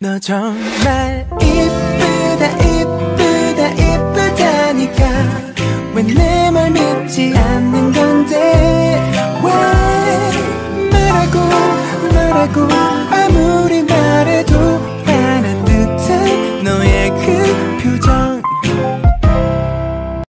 너 정말 이쁘다 이쁘다 이쁘다니까. 왜 내 말 믿지 않는 건데? 왜? 말하고 말하고?